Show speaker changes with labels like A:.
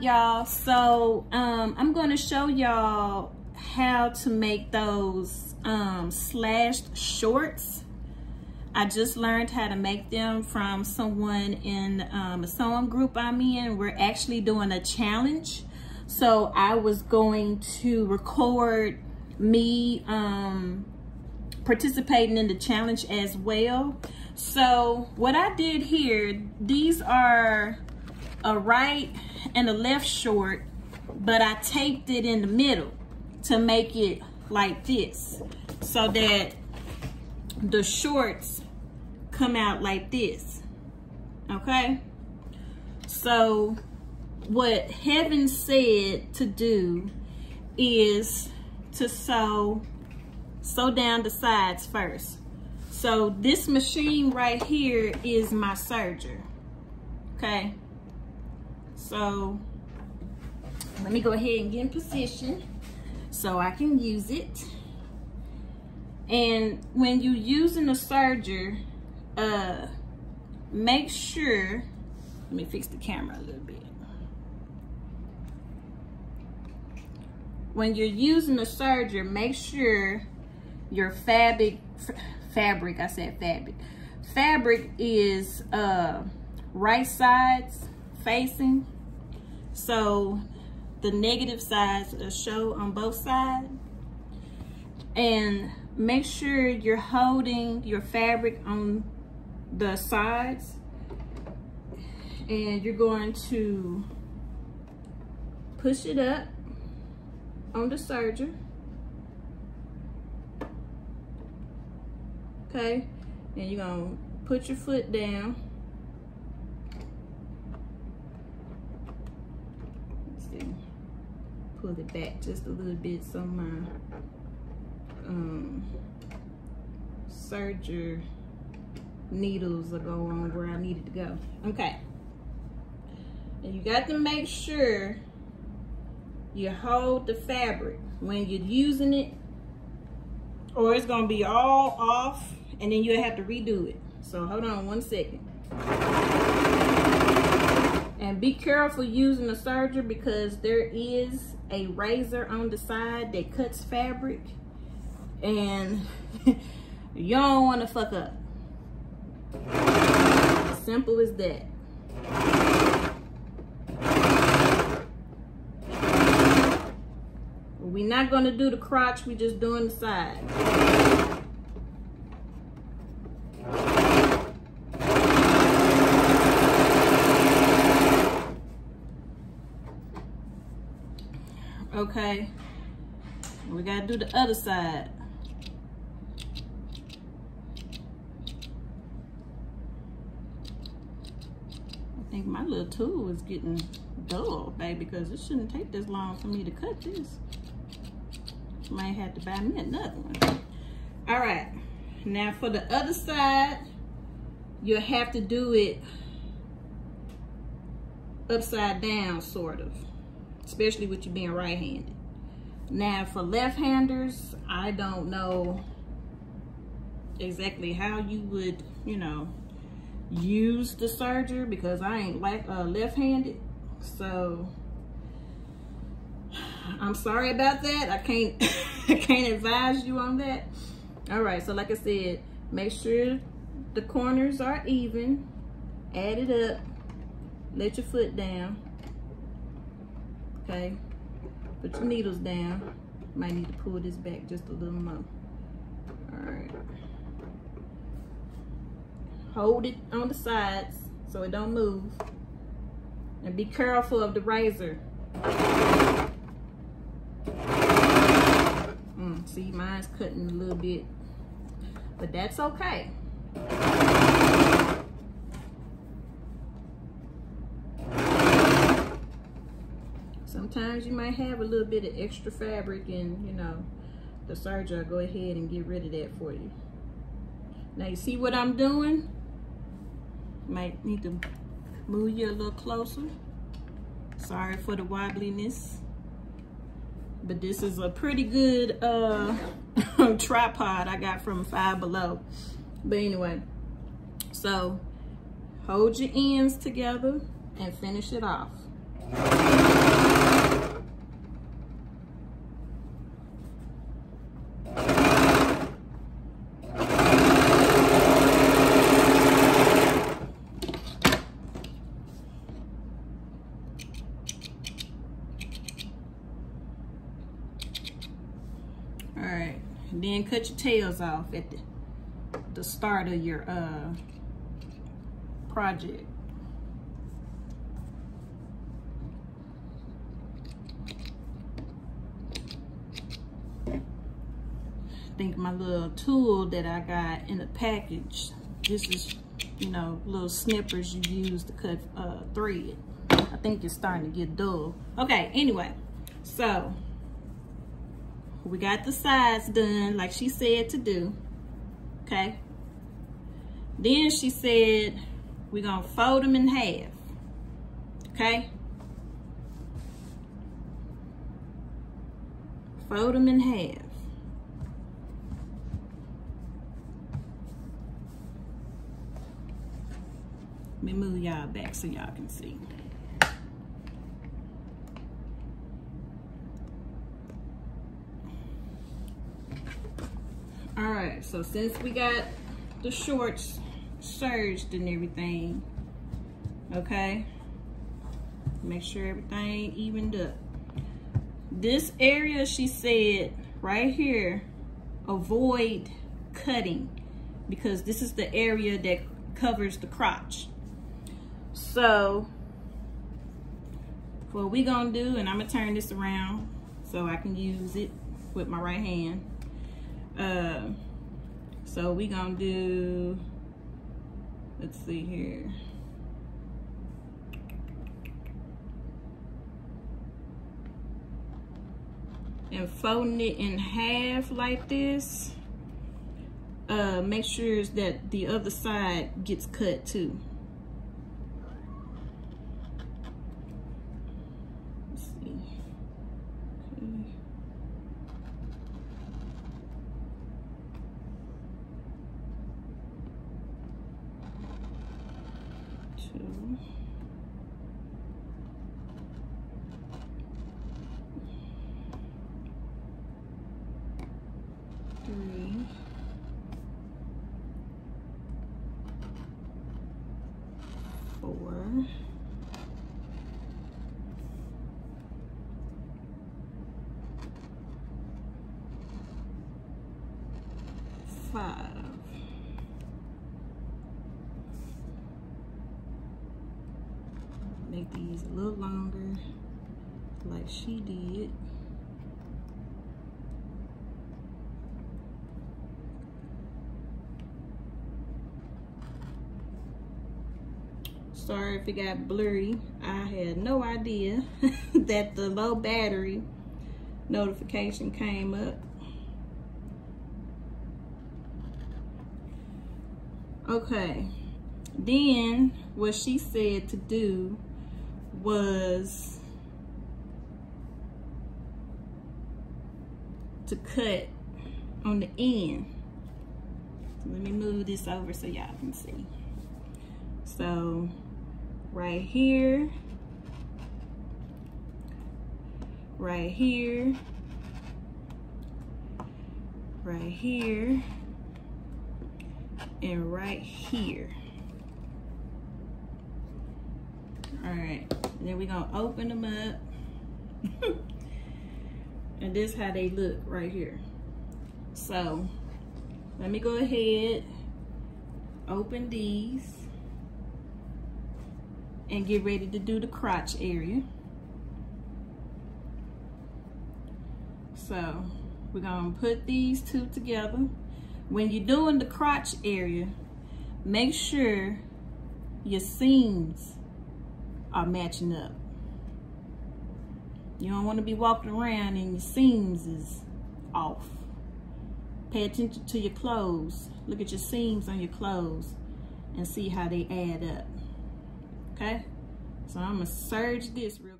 A: y'all. So um i'm going to show y'all how to make those um slashed shorts. I just learned how to make them from someone in um, a sewing group i'm in. We're actually doing a challenge. So i was going to record me um participating in the challenge as well. So what i did here these are a right and the left short, but I taped it in the middle to make it like this so that the shorts come out like this, okay? So what Heaven said to do is to sew, sew down the sides first. So this machine right here is my serger, okay? So let me go ahead and get in position so I can use it. And when you're using a serger, uh, make sure, let me fix the camera a little bit. When you're using a serger, make sure your fabric, fabric, I said fabric, fabric is uh, right sides facing. So the negative sides will show on both sides. And make sure you're holding your fabric on the sides. And you're going to push it up on the serger. Okay, and you're gonna put your foot down pull it back just a little bit so my um, serger needles will go on where I need it to go. Okay. And you got to make sure you hold the fabric when you're using it or it's going to be all off and then you'll have to redo it. So hold on one second. And be careful using a serger because there is a razor on the side that cuts fabric and you don't want to fuck up. Simple as that. We're not going to do the crotch, we're just doing the side. Okay. We gotta do the other side. I think my little tool is getting dull baby because it shouldn't take this long for me to cut this. Might have to buy me another one. All right. Now for the other side you'll have to do it upside down sort of especially with you being right-handed. Now for left-handers, I don't know exactly how you would, you know, use the serger because I ain't like uh, left-handed. So I'm sorry about that. I can't I can't advise you on that. All right, so like I said, make sure the corners are even. Add it up. Let your foot down okay? Put your needles down. Might need to pull this back just a little more. All right. Hold it on the sides so it don't move. And be careful of the razor. Mm, see, mine's cutting a little bit, but that's okay. Sometimes you might have a little bit of extra fabric and you know the serger will go ahead and get rid of that for you. Now you see what I'm doing? Might need to move you a little closer. Sorry for the wobbliness. But this is a pretty good uh tripod I got from Five Below. But anyway so hold your ends together and finish it off All right, and then cut your tails off at the, the start of your uh, project. I think my little tool that I got in the package, this is, you know, little snippers you use to cut uh, thread. I think it's starting to get dull. Okay, anyway, so we got the sides done like she said to do, okay? Then she said we're gonna fold them in half, okay? Fold them in half. Let me move y'all back so y'all can see. All right, so since we got the shorts serged and everything, okay, make sure everything evened up. This area, she said, right here, avoid cutting because this is the area that covers the crotch. So, what we gonna do, and I'm gonna turn this around so I can use it with my right hand. Uh, so we gonna do, let's see here. And folding it in half like this, uh, make sure that the other side gets cut too. Three, four, five. Make these a little longer like she did. sorry if it got blurry. I had no idea that the low battery notification came up. Okay, then what she said to do was to cut on the end. Let me move this over so y'all can see. So right here, right here, right here, and right here. All right, then we're gonna open them up. and this how they look right here. So let me go ahead, open these and get ready to do the crotch area. So we're gonna put these two together. When you're doing the crotch area, make sure your seams are matching up. You don't wanna be walking around and your seams is off. Pay attention to your clothes. Look at your seams on your clothes and see how they add up okay? So I'm gonna serge this real